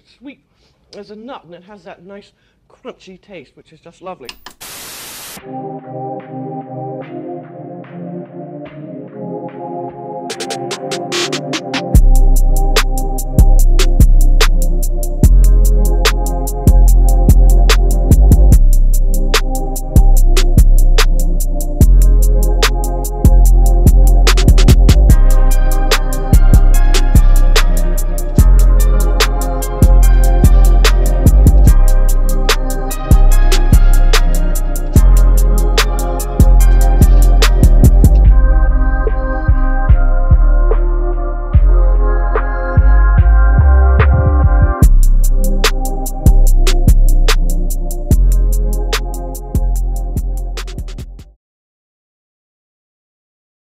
It's sweet as a nut and it has that nice crunchy taste, which is just lovely.